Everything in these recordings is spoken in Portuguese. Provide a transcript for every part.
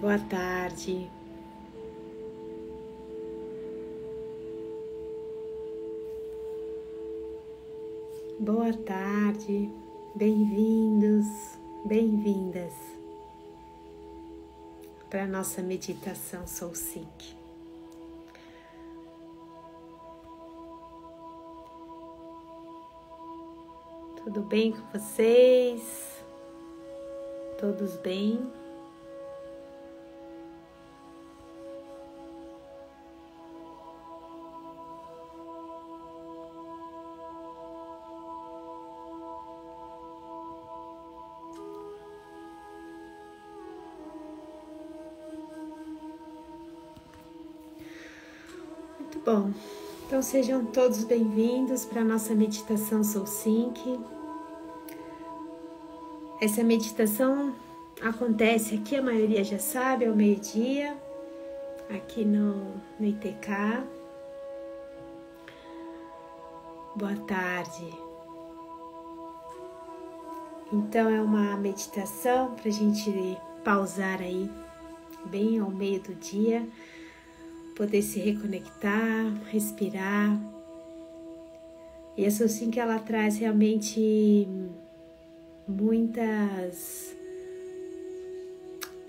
Boa tarde. Boa tarde, bem-vindos, bem-vindas para nossa meditação Soul Sync. Tudo bem com vocês? Todos bem? Bom. Então sejam todos bem-vindos para a nossa meditação Soul Sync. Essa meditação acontece aqui, a maioria já sabe, ao meio-dia, aqui no, no ITK. Boa tarde. Então é uma meditação para a gente pausar aí, bem ao meio do dia, poder se reconectar, respirar. E essa sim que ela traz realmente muitas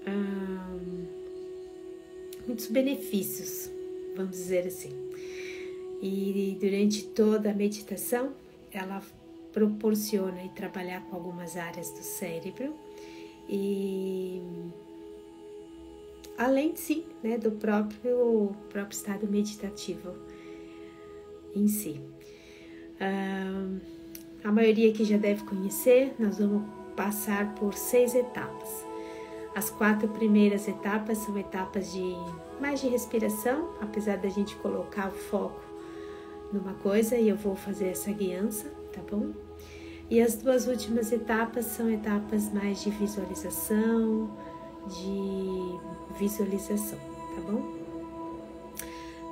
hum, muitos benefícios, vamos dizer assim. E durante toda a meditação, ela proporciona e trabalhar com algumas áreas do cérebro e além de si, né, do próprio próprio estado meditativo em si. Hum, a maioria que já deve conhecer, nós vamos passar por seis etapas. As quatro primeiras etapas são etapas de mais de respiração, apesar da gente colocar o foco numa coisa e eu vou fazer essa guiança, tá bom? E as duas últimas etapas são etapas mais de visualização, de visualização, tá bom?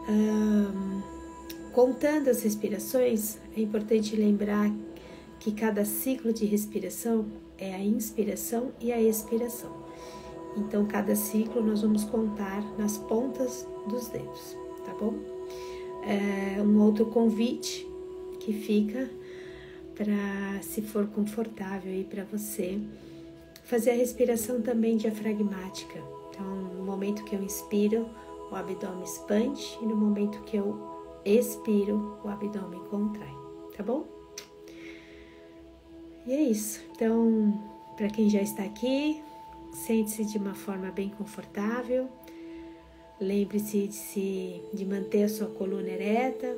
Um, contando as respirações, é importante lembrar que cada ciclo de respiração é a inspiração e a expiração. Então, cada ciclo nós vamos contar nas pontas dos dedos, tá bom? É um outro convite que fica para, se for confortável aí para você, fazer a respiração também diafragmática. Então, no momento que eu inspiro, o abdômen expande e no momento que eu expiro, o abdômen contrai, tá bom? E é isso. Então, para quem já está aqui, sente-se de uma forma bem confortável. Lembre-se de, se, de manter a sua coluna ereta,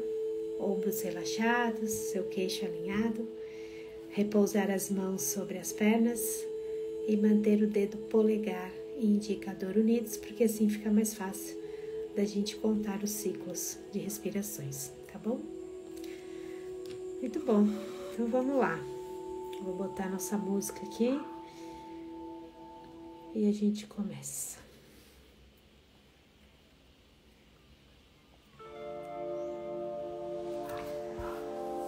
ombros relaxados, seu queixo alinhado, repousar as mãos sobre as pernas e manter o dedo polegar e indicador unidos, porque assim fica mais fácil da gente contar os ciclos de respirações, tá bom? Muito bom. Então vamos lá. Vou botar nossa música aqui e a gente começa.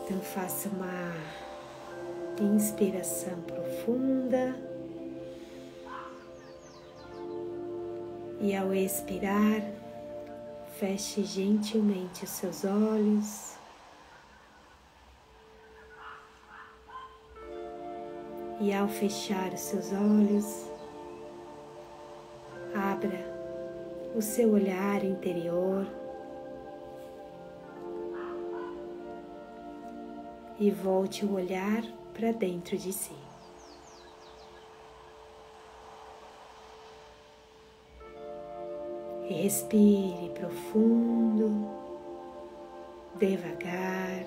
Então faça uma inspiração profunda e ao expirar, feche gentilmente os seus olhos. E ao fechar os seus olhos, abra o seu olhar interior e volte o olhar para dentro de si. Respire profundo, devagar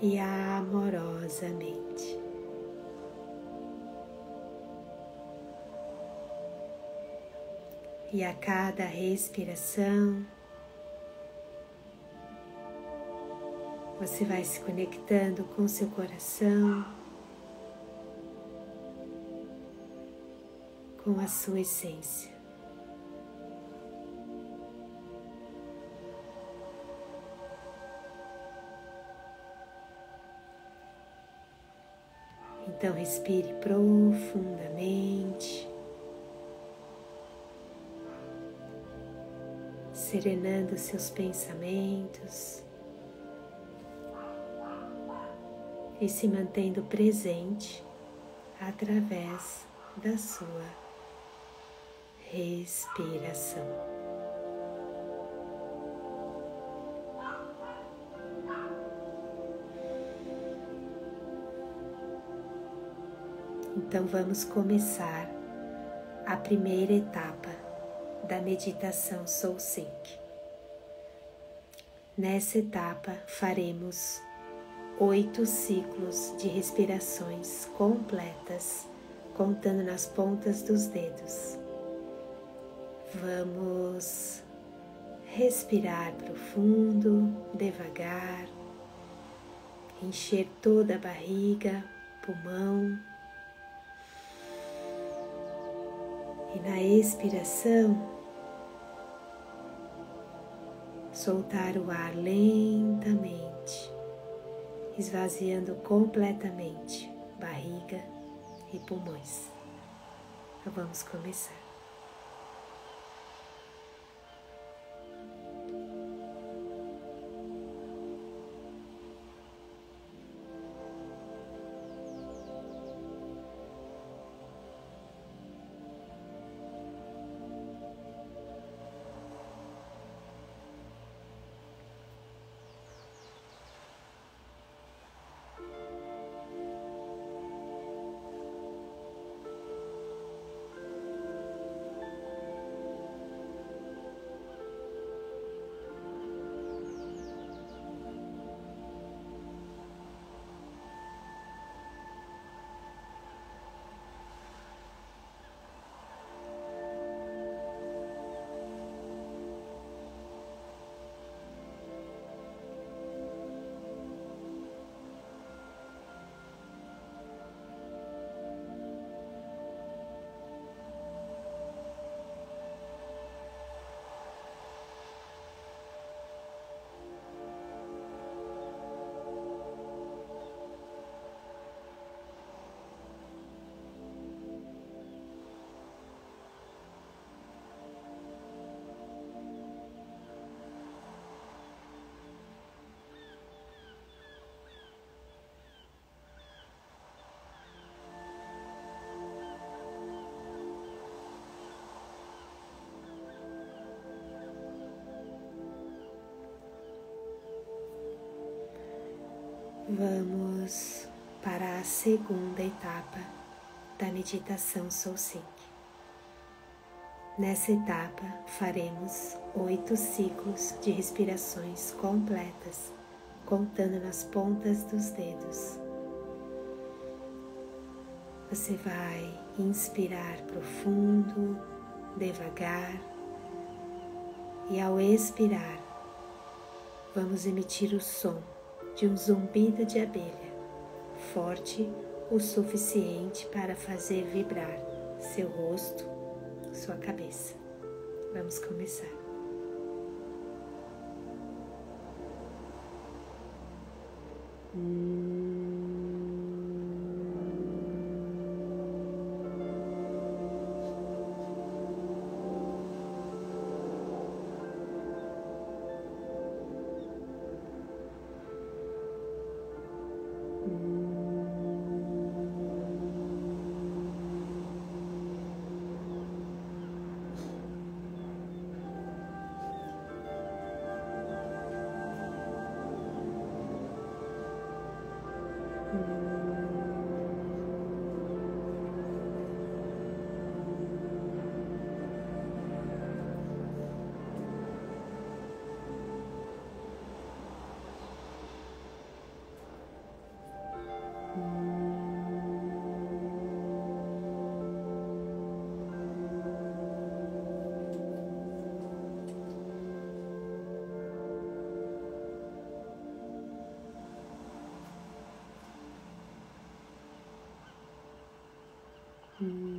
e amorosamente. E a cada respiração, você vai se conectando com seu coração, com a sua essência. Então respire profundamente, serenando seus pensamentos e se mantendo presente através da sua respiração. Então vamos começar a primeira etapa da meditação Soul Sync. Nessa etapa faremos oito ciclos de respirações completas, contando nas pontas dos dedos. Vamos respirar profundo, devagar, encher toda a barriga, pulmão. E na expiração, soltar o ar lentamente esvaziando completamente barriga e pulmões. Então vamos começar. Vamos para a segunda etapa da meditação Soul Sync. Nessa etapa, faremos oito ciclos de respirações completas, contando nas pontas dos dedos. Você vai inspirar profundo, devagar, e ao expirar, vamos emitir o som de um zumbido de abelha, forte o suficiente para fazer vibrar seu rosto, sua cabeça. Vamos começar. Hum. Mm.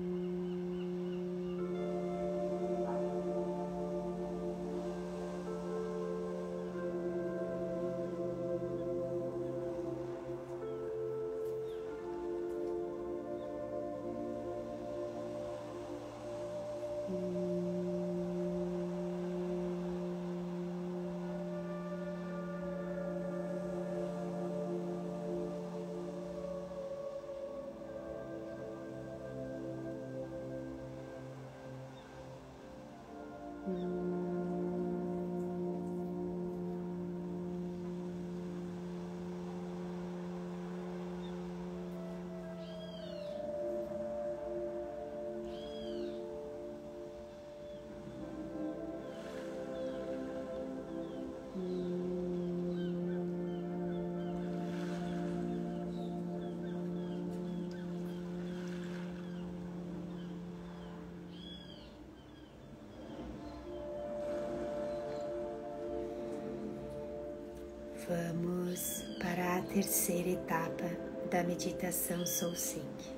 Vamos para a terceira etapa da meditação Soul Sync.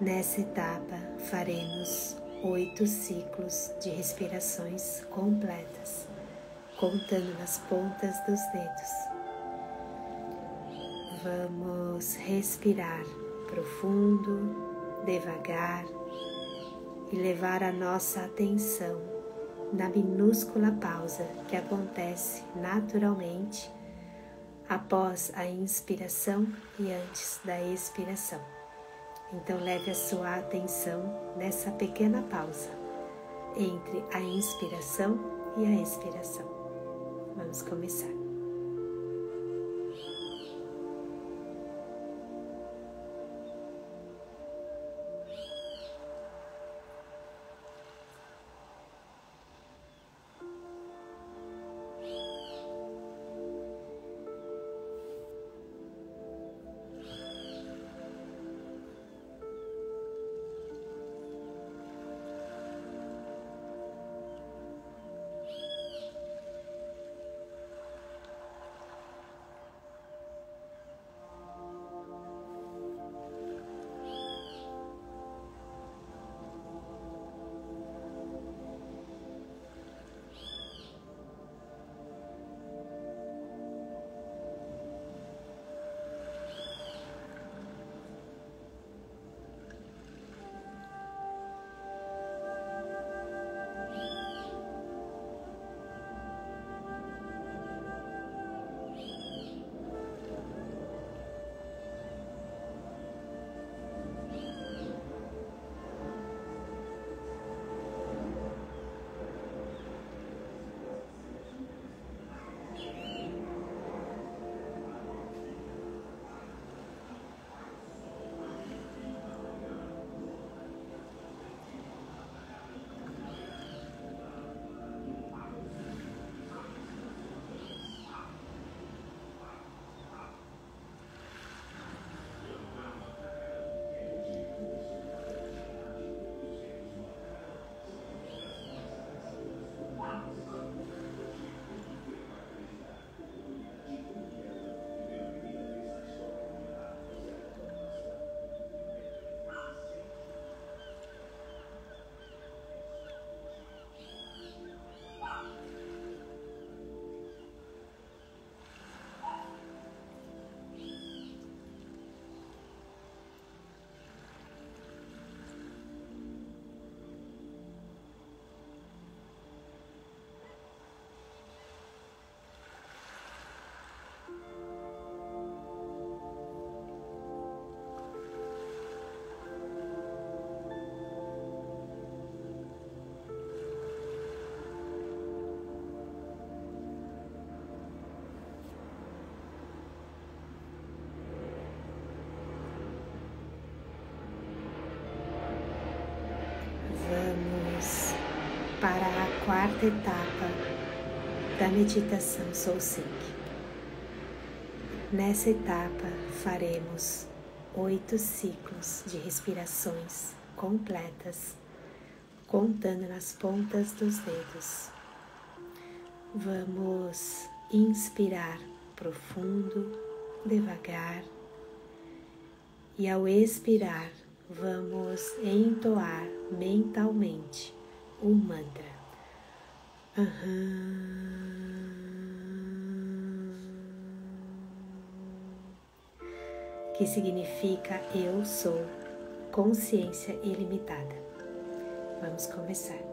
Nessa etapa, faremos oito ciclos de respirações completas, contando nas pontas dos dedos. Vamos respirar profundo, devagar e levar a nossa atenção na minúscula pausa que acontece naturalmente após a inspiração e antes da expiração. Então, leve a sua atenção nessa pequena pausa entre a inspiração e a expiração. Vamos começar. Para a quarta etapa da meditação Soul Sync. Nessa etapa faremos oito ciclos de respirações completas, contando nas pontas dos dedos. Vamos inspirar profundo, devagar, e ao expirar, vamos entoar mentalmente um mantra. Que significa eu sou consciência ilimitada. Vamos começar.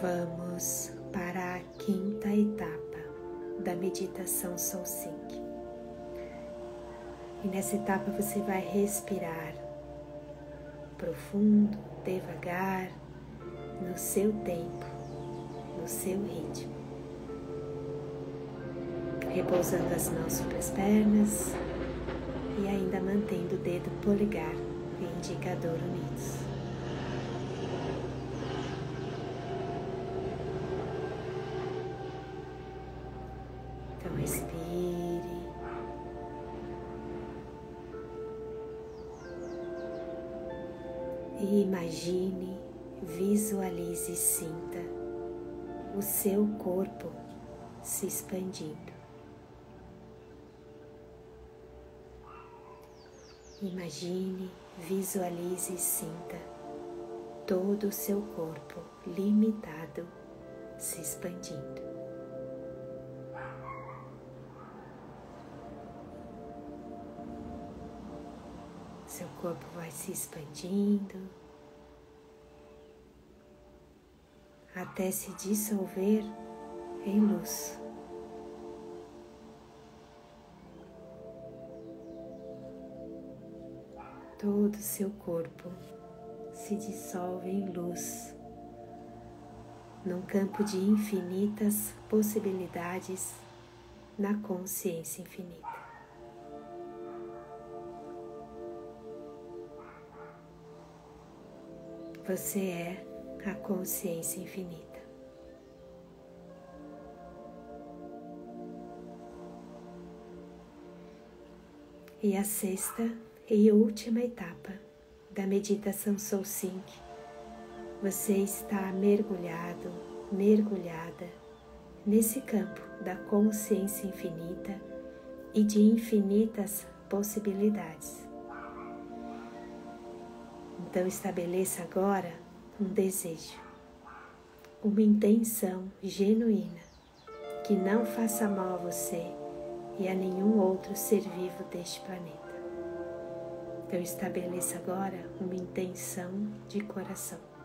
Vamos para a quinta etapa da meditação Soul. E nessa etapa você vai respirar profundo, devagar, no seu tempo, no seu ritmo. Repousando as mãos sobre as pernas e ainda mantendo o dedo polegar e indicador unidos. E imagine, visualize e sinta o seu corpo se expandindo. Imagine, visualize e sinta todo o seu corpo limitado se expandindo. Seu corpo vai se expandindo até se dissolver em luz. todo o seu corpo se dissolve em luz, num campo de infinitas possibilidades na consciência infinita. Você é a consciência infinita. E a sexta e última etapa da meditação Soul Sync, você está mergulhado, mergulhada nesse campo da consciência infinita e de infinitas possibilidades. Então estabeleça agora um desejo, uma intenção genuína que não faça mal a você e a nenhum outro ser vivo deste planeta. Então estabeleça agora uma intenção de coração.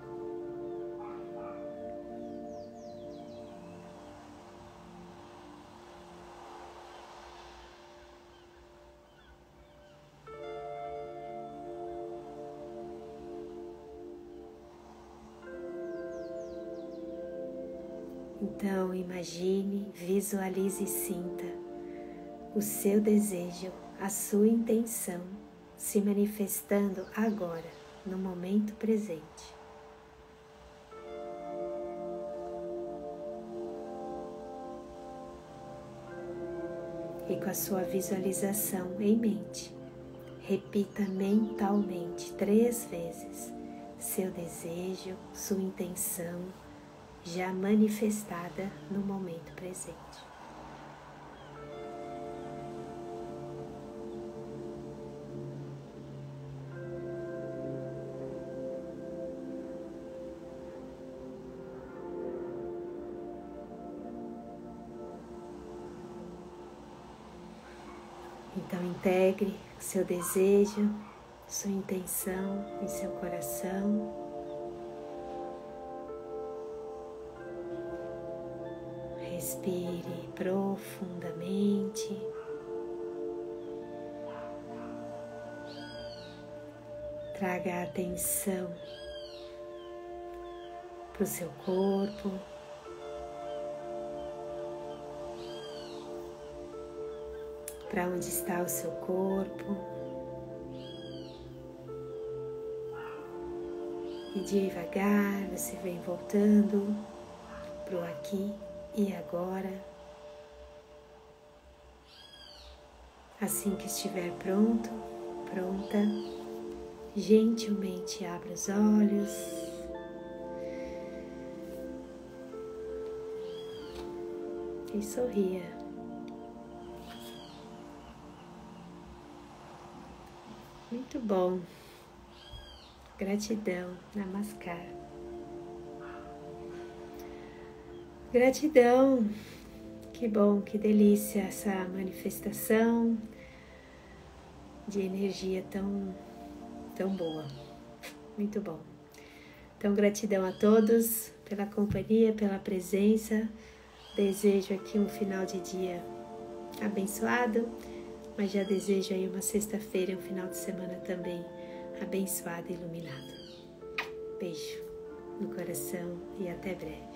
Então imagine, visualize e sinta o seu desejo, a sua intenção se manifestando agora, no momento presente. E com a sua visualização em mente, repita mentalmente três vezes seu desejo, sua intenção já manifestada no momento presente. Então integre seu desejo, sua intenção em seu coração. Respire profundamente. Traga atenção para o seu corpo. para onde está o seu corpo. E devagar você vem voltando para o aqui e agora. Assim que estiver pronto, pronta, gentilmente abra os olhos. E sorria. Muito bom. Gratidão, Namaskar. Gratidão. Que bom, que delícia essa manifestação de energia tão tão boa. Muito bom. Então, gratidão a todos pela companhia, pela presença. Desejo aqui um final de dia abençoado, mas já desejo aí uma sexta-feira um final de semana também abençoado e iluminado. Beijo no coração e até breve.